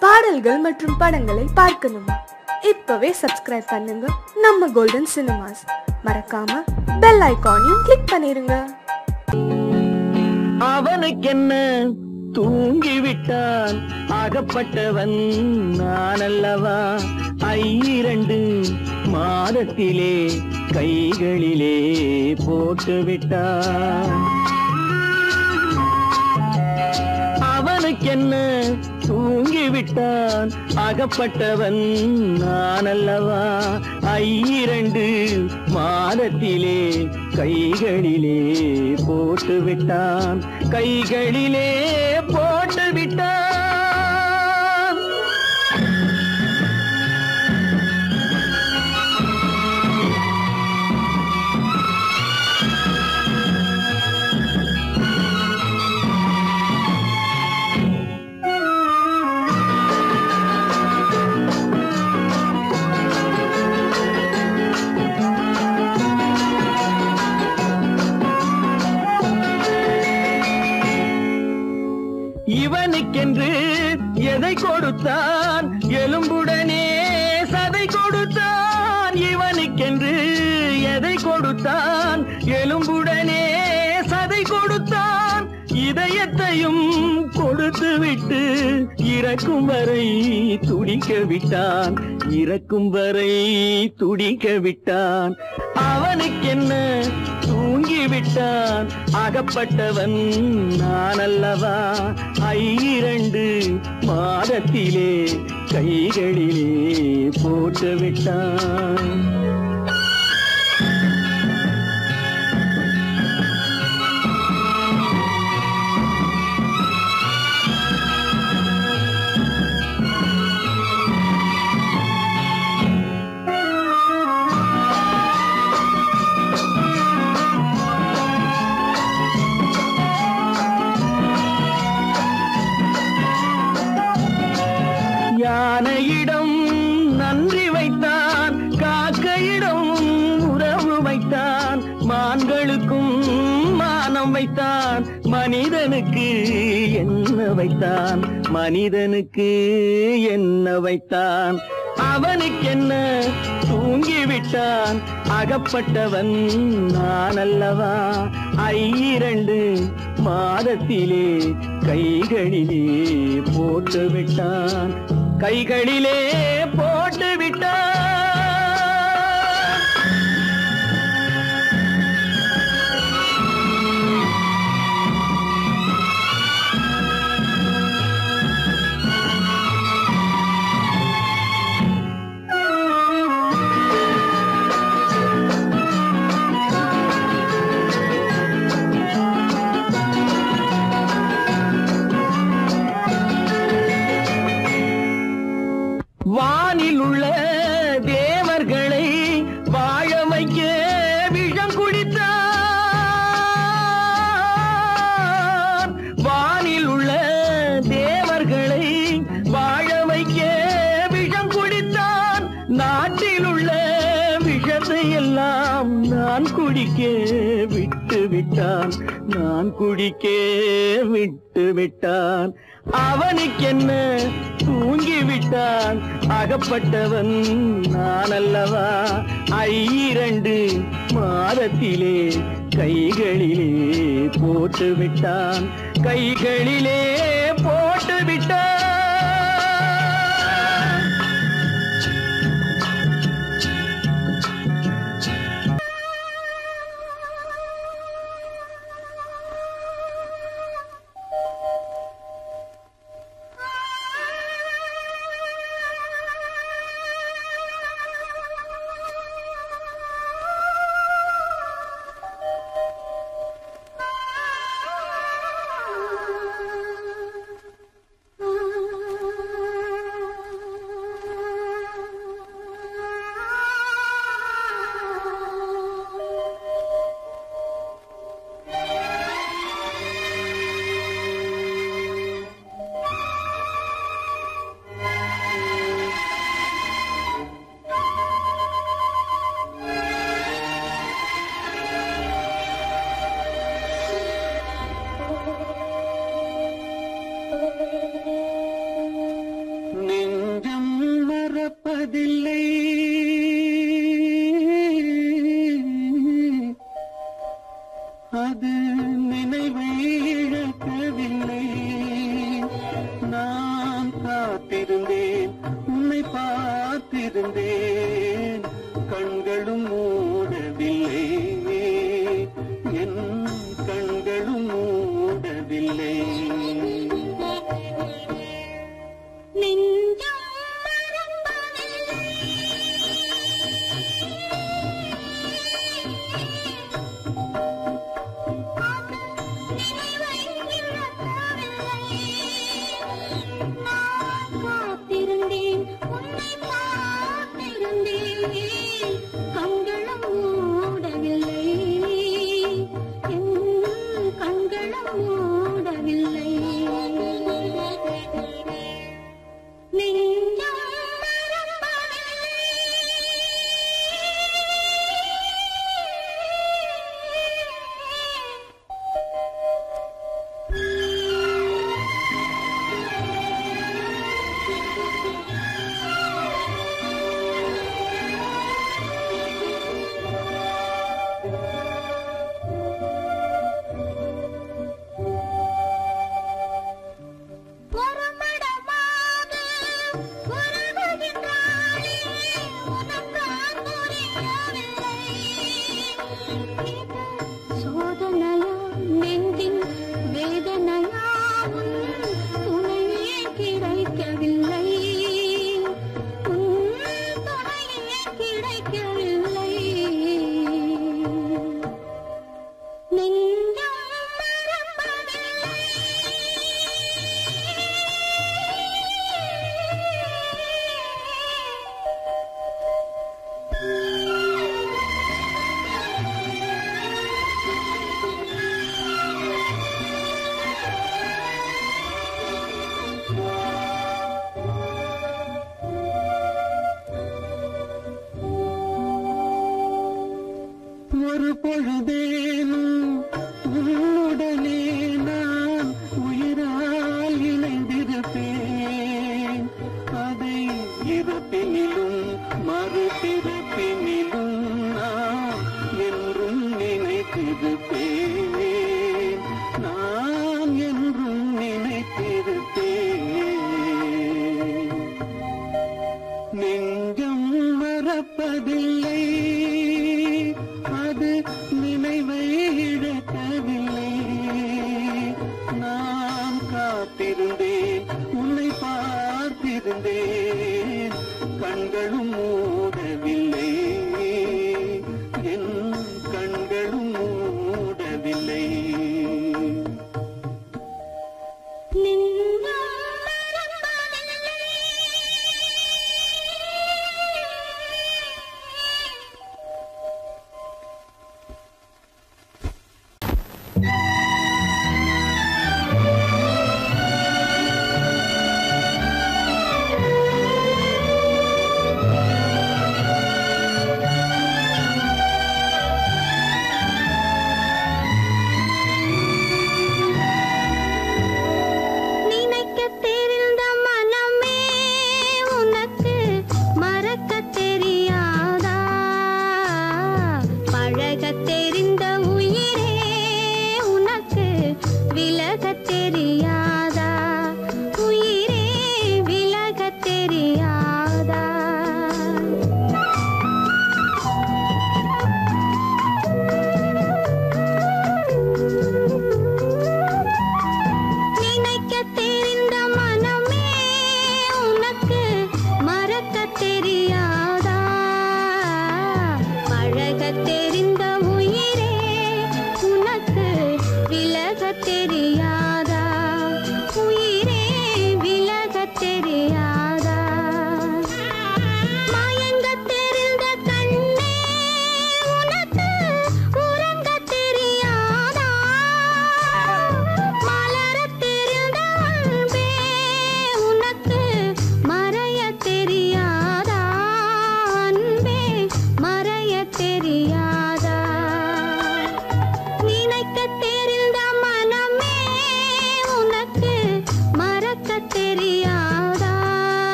பாடல்கள் மற்றும் படங்களை பார்க்கணுமா. இப்பவே சப்ஸ்கிரைப் பண்ணுங்க. நம்ம கோல்டன் சினிமாஸ் மறக்காம பெல் ஐகானையும் கிளிக் பண்ணிருங்க. அவனுக்கு அவனுக்கென்ன? தூங்கிவிட்டான். அகப்பட்டவன் நான் அல்லவா ஐரண்டு மாதத்திலே கைகளிலே போட்டுவிட்டான் அவனுக்கு என்ன தூங்கிவிட்டான். அகப்பட்டவன் நான் அல்லவா ஐரண்டு மாதத்திலே கைகளிலே போட்டு விட்டான் கைகளிலே போட்டு விட்டான் கொடுத்தான். எலும்புடனே சதை கொடுத்தான். இவனுக்கென்று எதை கொடுத்தான்? எலும்புடனே சதை கொடுத்தான். இதயத்தையும் கொடுத்து விட்டு இறக்கும் வரை துடிக்க விட்டான். இறக்கும் வரை துடிக்க விட்டான். அவனுக்கென்ன விட்டான். அகப்பட்டவன் நான் அல்லவா ஐரண்டு மாதத்திலே கைகளிலே போட்டு விட்டான். யானையிடம் நன்றி வைத்தான் காக்கையிடம் உறவு வைத்தான் மான்களுக்கும் மானம் வைத்தான் மனிதனுக்கு என்ன வைத்தான் மனிதனுக்கு என்ன வைத்தான். அவனுக்கென்ன தூங்கிவிட்டான் அகப்பட்டவன் நான் அல்லவா ஐரண்டு மாதத்திலே கைகளிலே போட்டு விட்டான் கைகளிலே போட்டு குடிக்கே விட்டு விட்டான். அவனுக்கென்ன தூங்கி விட்டான். அகப்பட்டவன் நான் அல்லவா ஐரண்டு மாதத்திலே கைகளிலே போட்டு விட்டான். கைகளிலே போட்டு விட்டான்.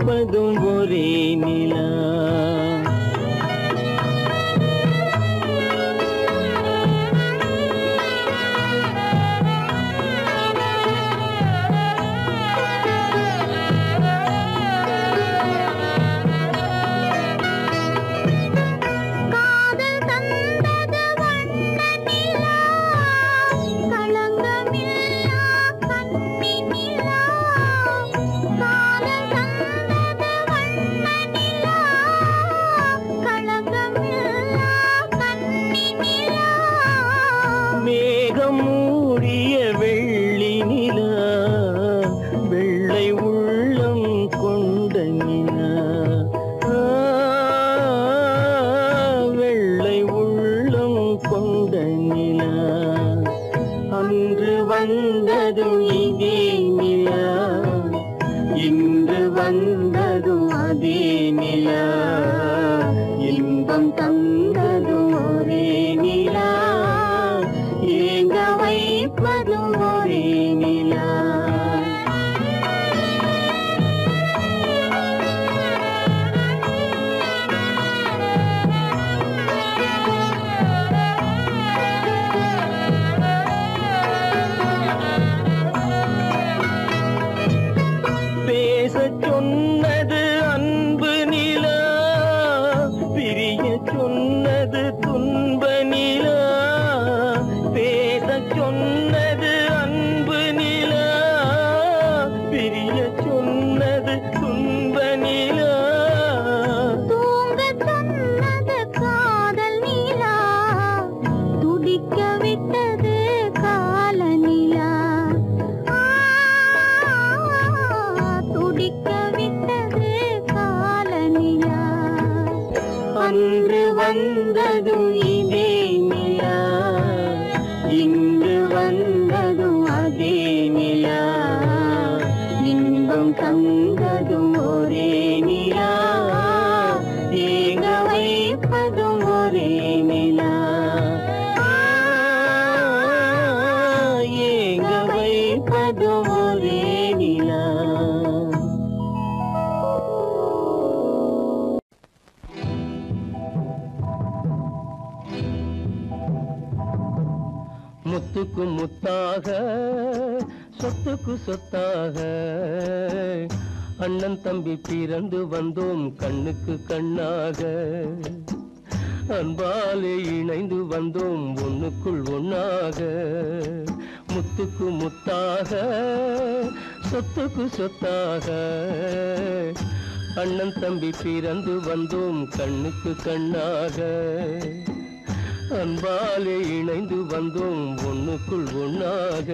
पदुं गोरे नीला முத்துக்கு முத்தாக சொத்துக்கு சொத்தாக. அண்ணன் தம்பி பிறந்து வந்தோம் கண்ணுக்கு கண்ணாக. அன்பாலே இணைந்து வந்தோம் ஒண்ணுக்குள் ஒண்ணாக. முத்துக்கு முத்தாக சொத்துக்கு சொத்தாக. அண்ணன் தம்பி பிறந்து வந்தோம் கண்ணுக்கு கண்ணாக. அன்பாலே இணைந்து வந்தோம் ஒன்றுக்குள் ஒன்றாக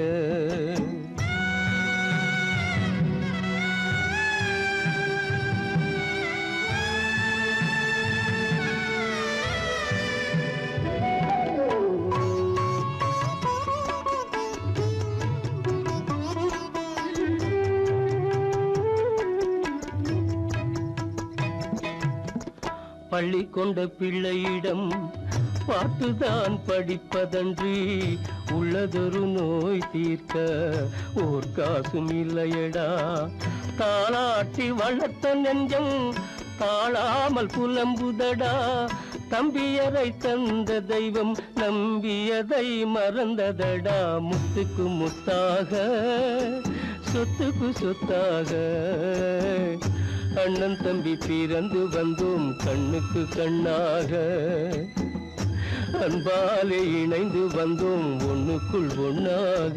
பள்ளி கொண்ட பிள்ளையிடம் பார்த்துதான் படிப்பதன்றி உள்ளதொரு நோய் தீர்க்க ஓர் காசும் இல்லையடா. தாளாட்டி வளர்த்த நெஞ்சம் தாழாமல் புலம்புதடா. தம்பியரை தந்த தெய்வம் நம்பியதை மறந்ததடா. முத்துக்கு முத்தாக சொத்துக்கு சொத்தாக. அண்ணன் தம்பி பிறந்து வந்தோம் கண்ணுக்கு கண்ணாக. அன்பாலே இணைந்து வந்தோம் ஒண்ணுக்குள் ஒன்றாக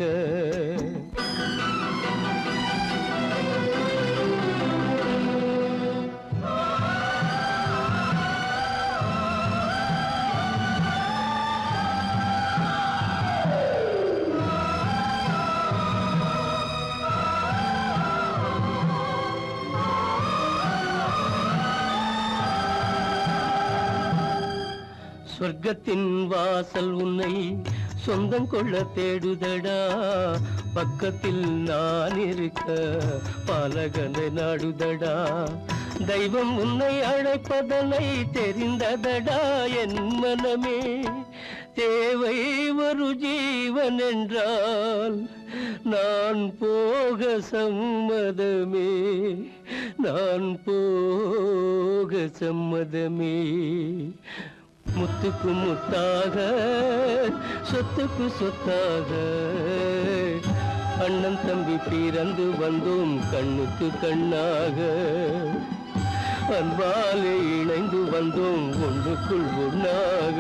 சொர்க்கத்தின் வாசல் உன்னை சொந்தம் கொள்ள தேடுதடா. பக்கத்தில் நான் இருக்க பாலகனை நாடுதடா. தெய்வம் உன்னை அழைப்பதனை தெரிந்ததடா என் மனமே. தேவை ஒரு ஜீவன் என்றால் நான் போக சம்மதமே. நான் போக சம்மதமே. முத்துக்கு முத்தாக சொத்துக்கு சொத்தாக. அண்ணன் தம்பி பிறந்து வந்தோம் கண்ணுக்கு கண்ணாக. அன்பாலே இணைந்து வந்தோம் ஒன்றுக்குள் ஒன்றாக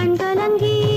கண்கலங்கி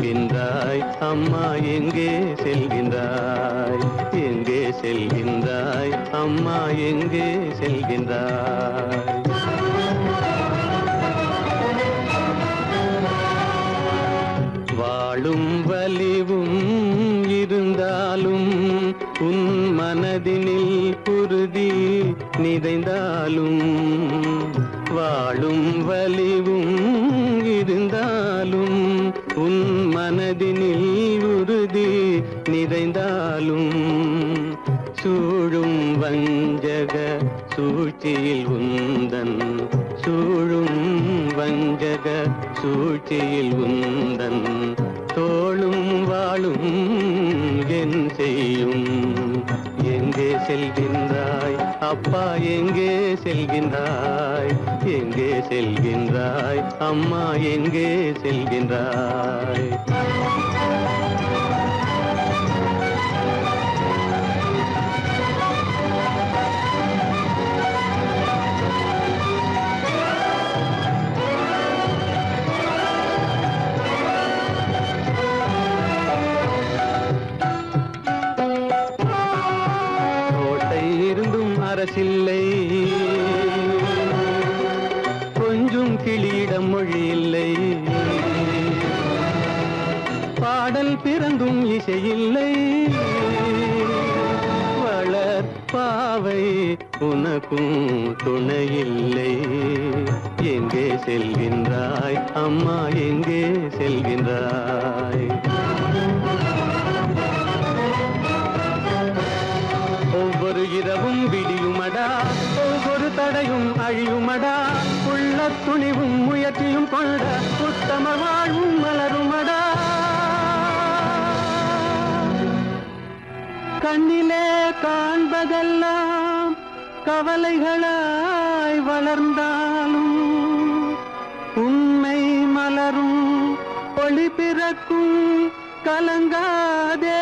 செல்கின்றாய். அம்மா எங்கே செல்கின்றாய்? எங்கே செல்கின்றாய்? அம்மா எங்கே செல்கின்றாய்? பாடல் பிறந்தும் இசையில்லை. வளர் பாவை உனக்கும் துணையில்லை. எங்கே செல்கின்றாய்? அம்மா எங்கே செல்கின்றாய்? ஒவ்வொரு இரவும் விடியுமடா ஒவ்வொரு தடையும் அழியுமடா. உள்ள துணிவும் முயற்சியும் கொண்ட உத்தம வாழ்வும் மலருமடா. கண்ணிலே காண்பதெல்லாம் கவலைகளாய் வளர்ந்தாலும் உண்மை மலரும் ஒளி பிறக்கும் கலங்காதே.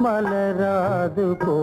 మలరాదు కో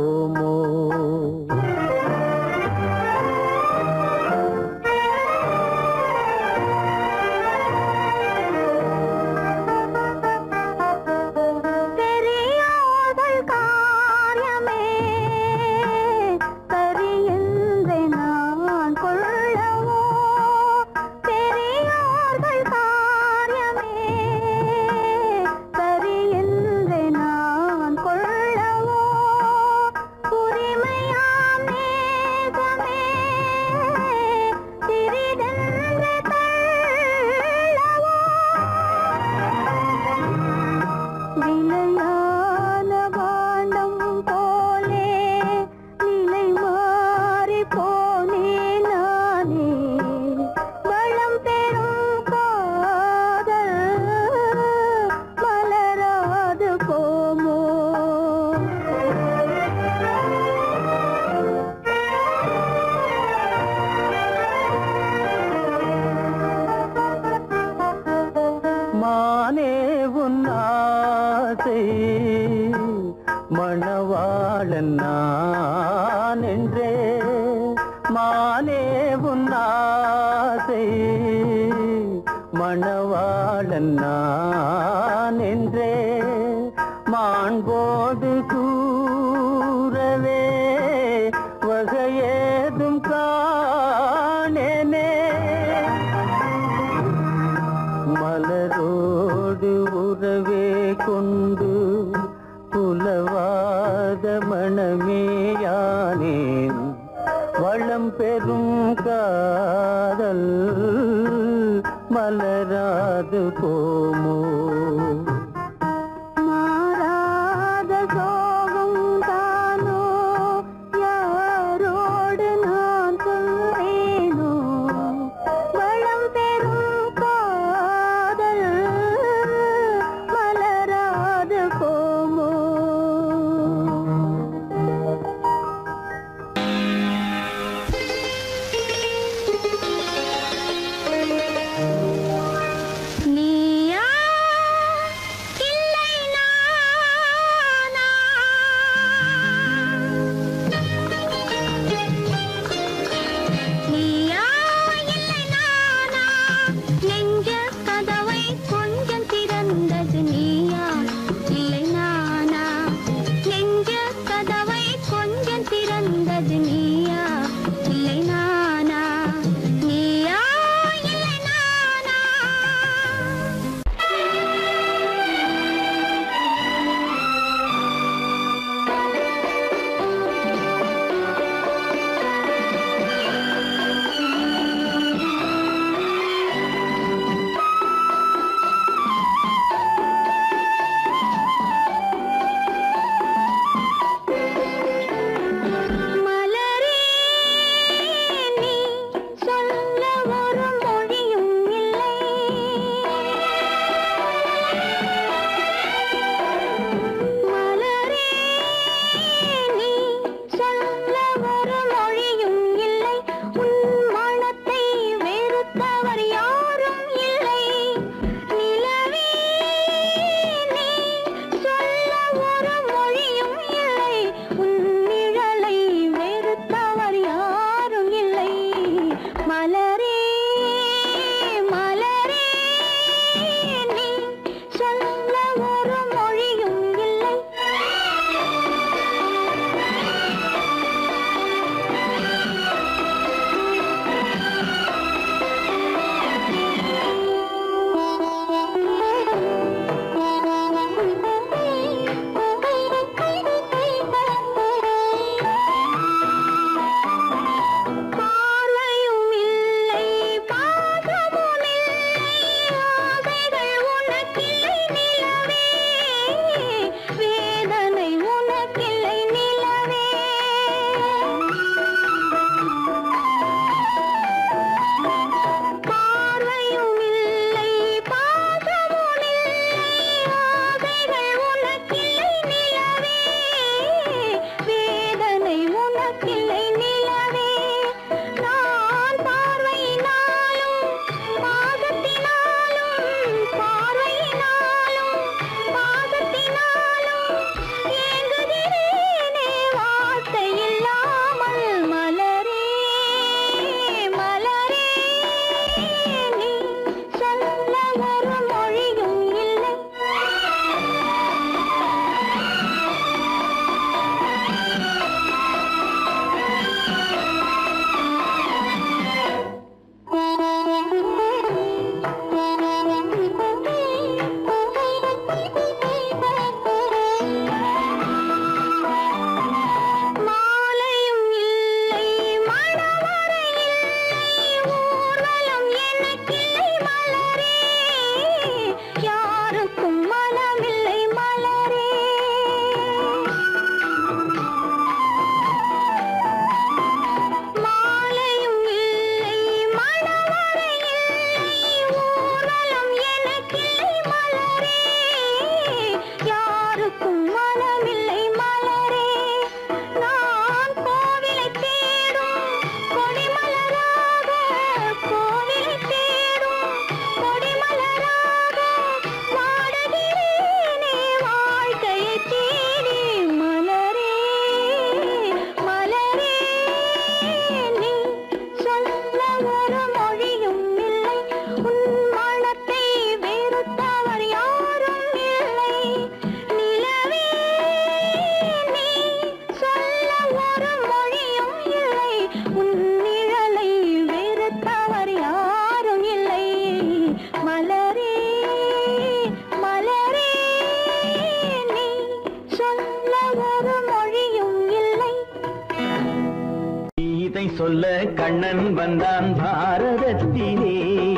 சொல்ல கண்ணன் வந்தான் பாரதத்திலே.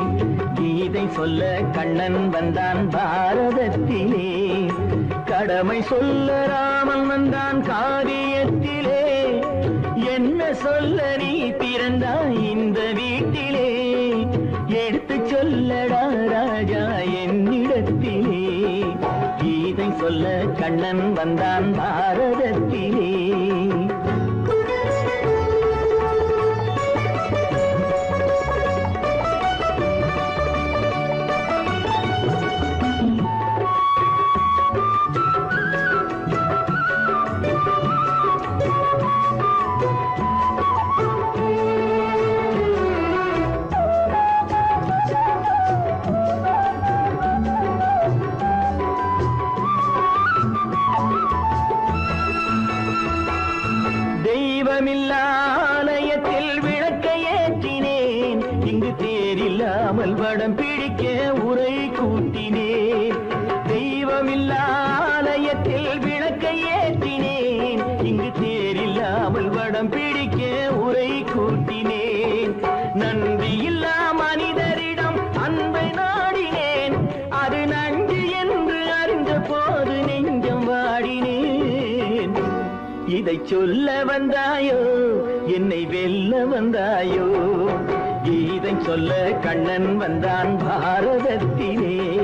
கீதை சொல்ல கண்ணன் வந்தான் பாரதத்திலே. கடமை சொல்ல ராமன் வந்தான் காரியத்திலே. என்ன சொல்ல நீ பிறந்தாய் இந்த வீட்டிலே. எடுத்து சொல்லடா ராஜா என்னிடத்திலே. கீதை சொல்ல கண்ணன் வந்தான் பாரதத்திலே. வந்தாயோ? என்னை வெல்ல வந்தாயோ? இதை சொல்ல கண்ணன் வந்தான் பாரதத்திலே.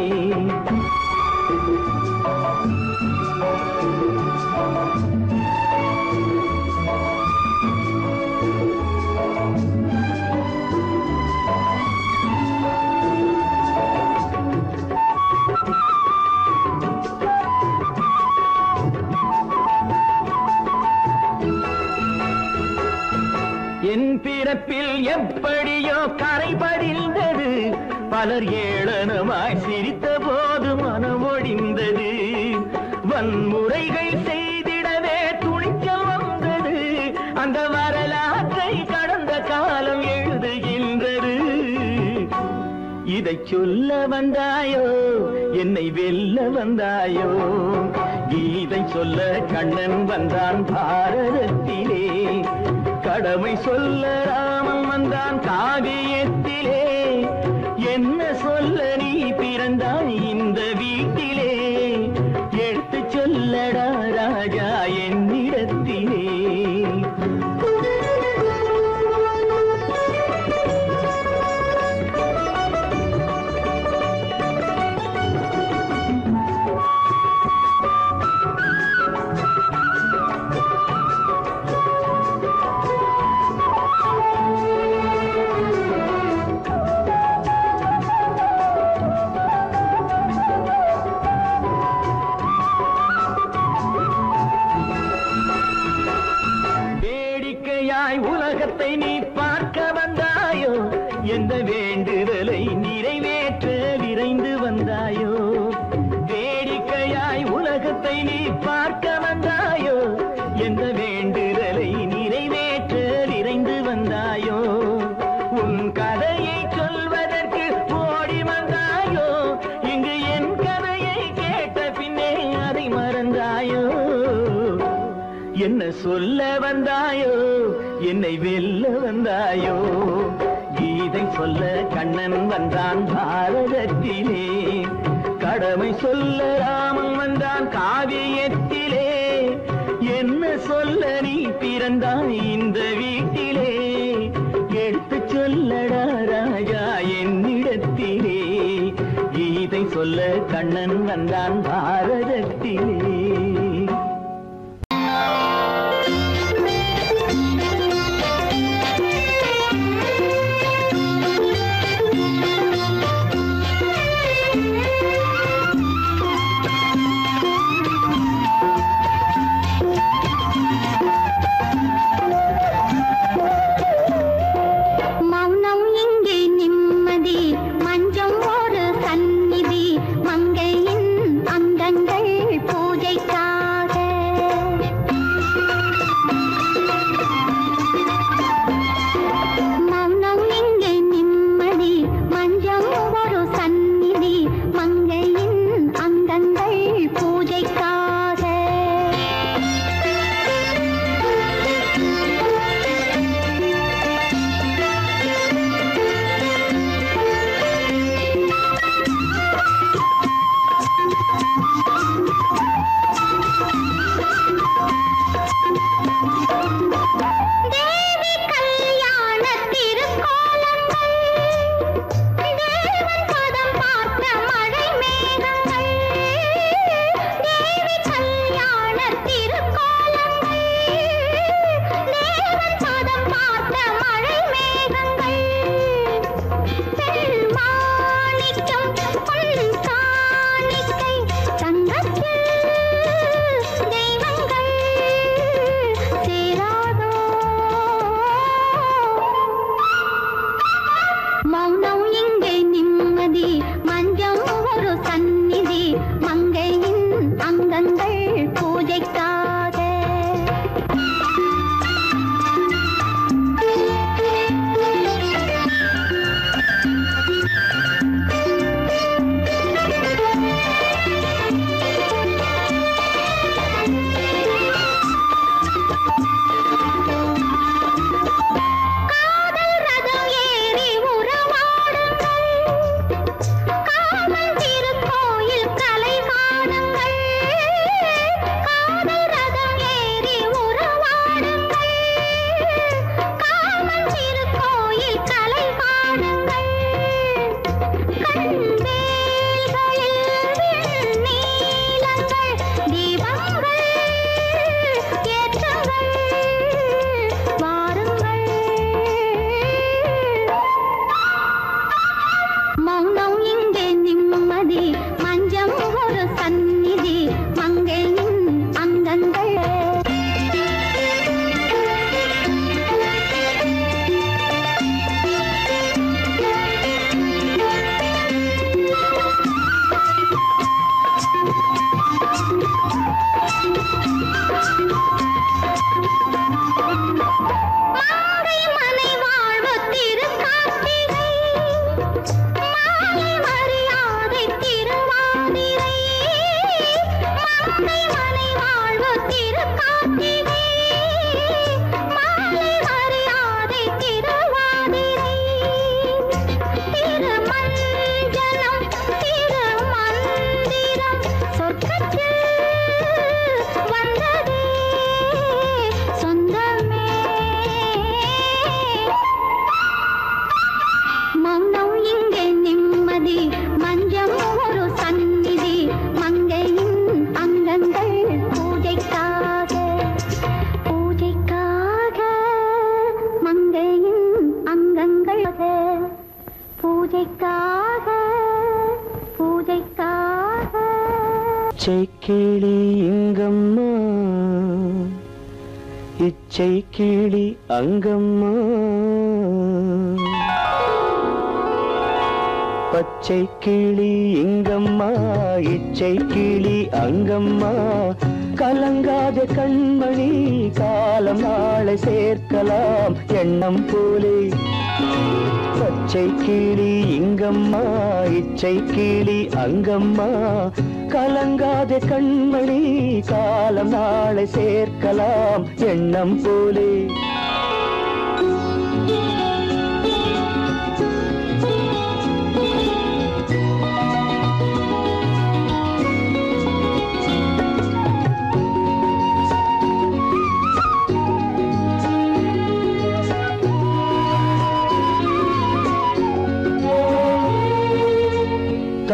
எப்படியோ கரை படிந்தது பலர் ஏளனமாய் சிரித்த போது மனம் ஒடிந்தது. வன்முறைகள் செய்திடவே துணிச்சல் வந்தது. அந்த வரலாற்றை கடந்த காலம் எழுதுகின்றது. இதை சொல்ல வந்தாயோ? என்னை வெல்ல வந்தாயோ? கீதை சொல்ல கண்ணன் வந்தான் பாரதத்திலே. கடமை சொல்ல ராமன் வந்தான் காவியத்திலே. என்ன சொல்ல நீ பிறந்தாய் என்னை வெல்ல வந்தாயோ கீதை சொல்ல கண்ணன் வந்தான் பாரதத்திலே. கடமை சொல்ல ராமன் வந்தான் காவியத்திலே. என்ன சொல்ல நீ பிறந்தான் இந்த வீட்டிலே? எடுத்து சொல்லடா ராஜா என்னிடத்திலே. கீதை சொல்ல கண்ணன் வந்தான் பாரதத்திலே.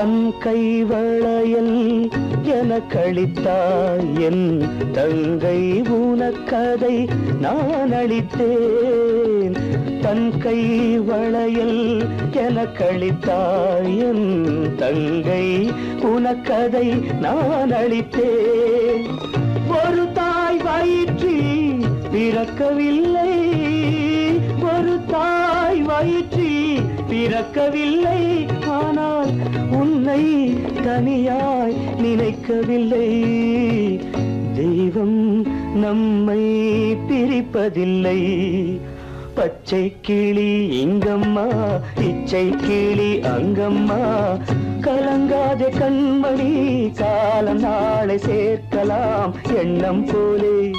தம் கைவளையல் என கழித்தாய் என் தங்கை உனக்கதை நான் அளித்தேன். தன் கைவளையல் என கழித்தாய் என் தங்கை உனக்கதை நான் அளித்தேன். ஒரு தாய் வயிற்றில் பிறக்கவில்லை. ஒரு தாய் வயிற்றில் பிறக்கவில்லை. ஆனால் உன்னை தனியாய் நினைக்கவில்லை. தெய்வம் நம்மை பிரிப்பதில்லை. பச்சை கிளி இங்கம்மா இச்சை கிளி அங்கம்மா. கலங்காத கண்மணி காலம் நாளை சேர்க்கலாம் எண்ணம் போலே.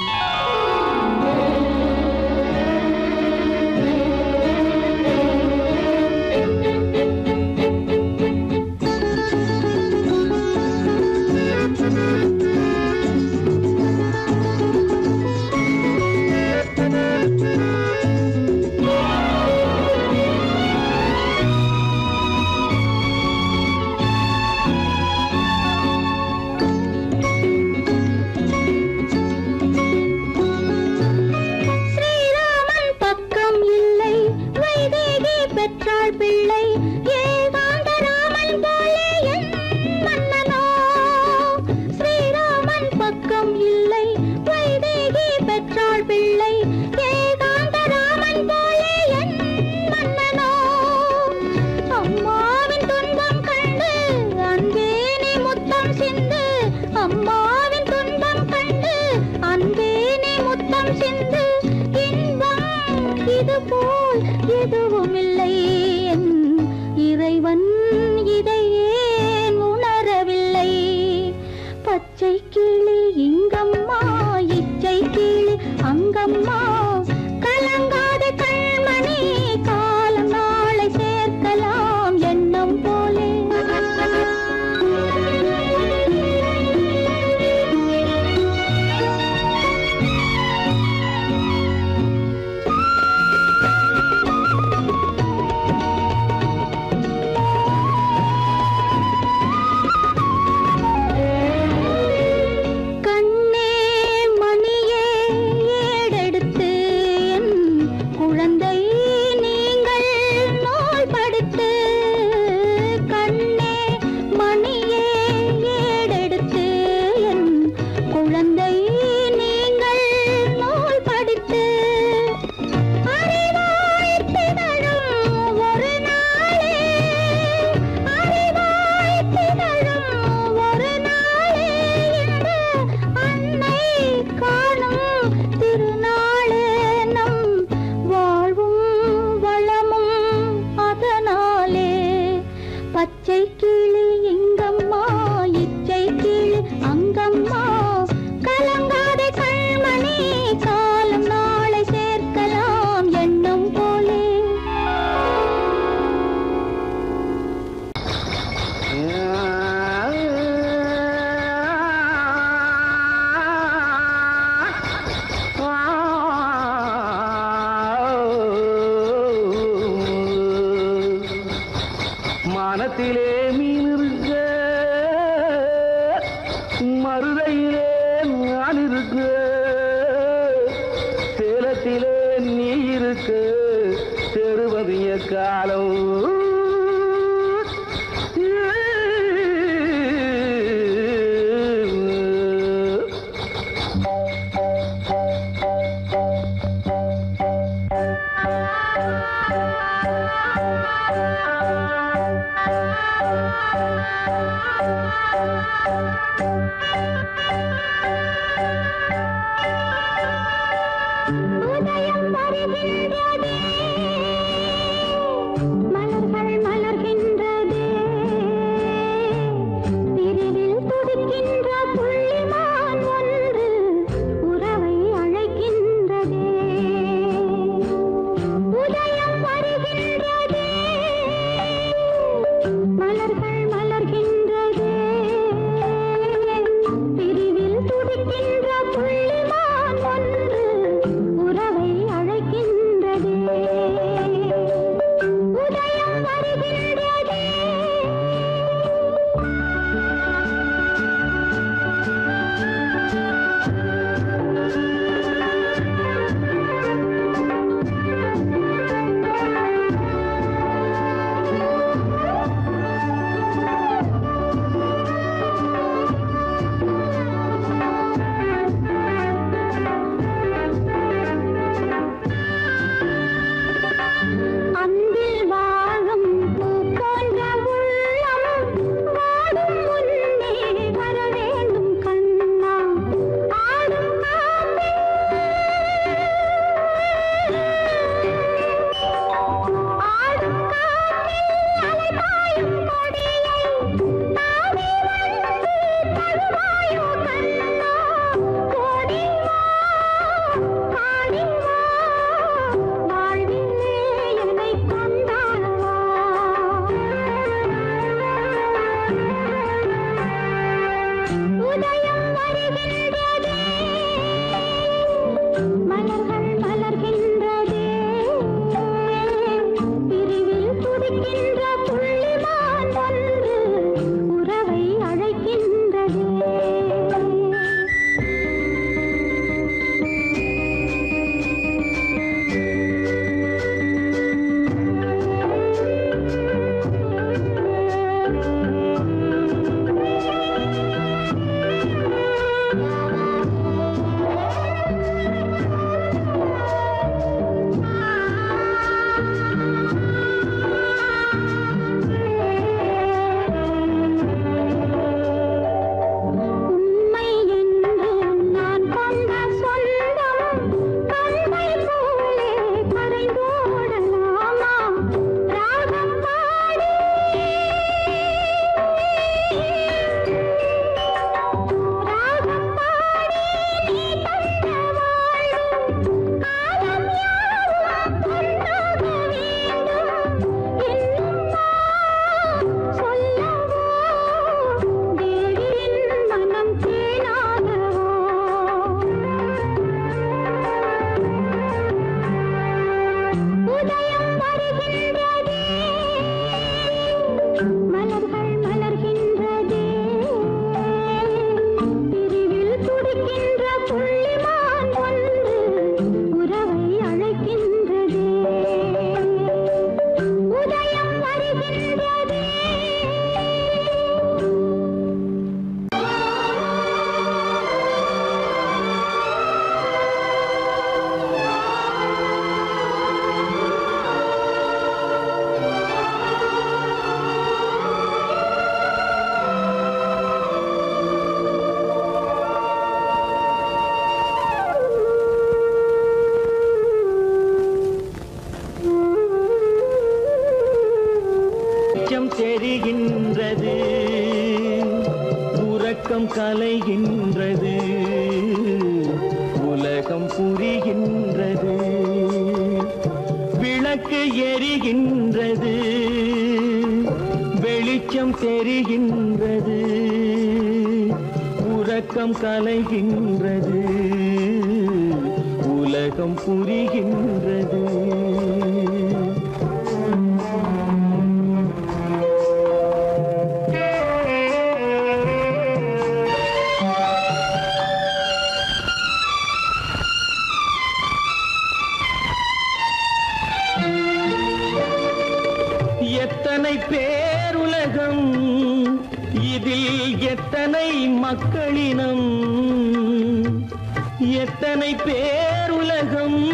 எத்தனை பேருலகம்?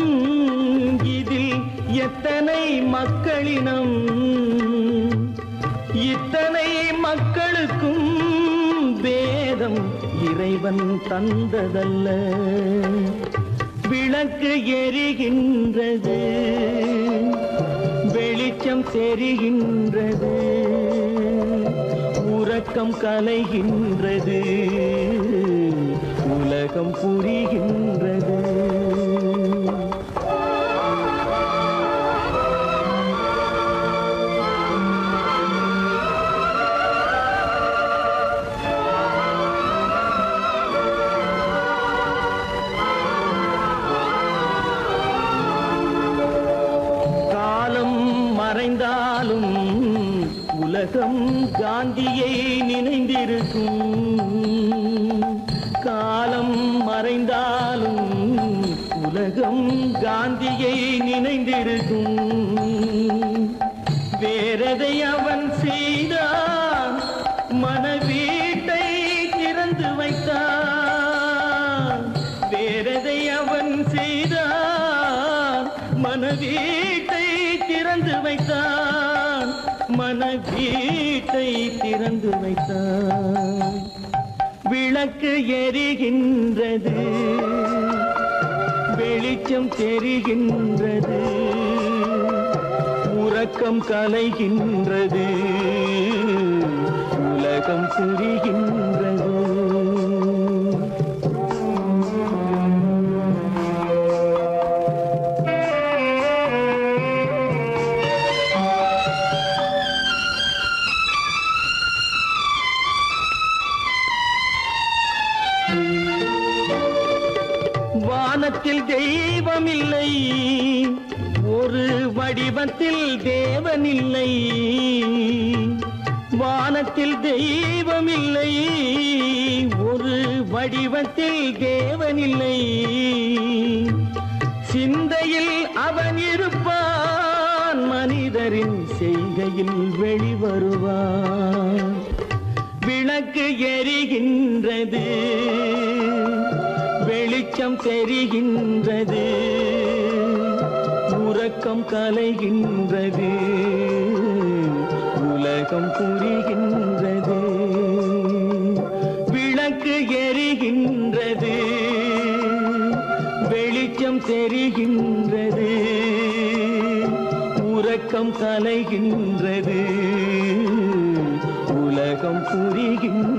இதில் எத்தனை மக்களினம்? இத்தனை மக்களுக்கும் வேதம் இறைவன் தந்ததல்ல. விளக்கு எரிகின்றது. வெளிச்சம் தெரிகின்றது உறக்கம் கலைகின்றது. உறக்கம் புரிகின்றது. காலம் மறைந்தாலும் உலகம் காந்திய விளக்கு எரிகின்றது. வெளிச்சம் தெரிகின்றது. உறக்கம் கலைகின்றது உலகம் புரிகின்றது வானத்தில் தெய்வம் இல்லை ஒரு வடிவத்தில் தேவனில்லை. சிந்தையில் அவன் இருப்பான். மனிதரின் செய்கையில் வெளிவருவான். விளக்கு எரிகின்றது. வெளிச்சம் தெரிகின்றது. உறக்கம் கலைகின்றது. உலகம் புரிகின்றது உறக்கம் கலைகின்றது. உலகம் புரிகின்ற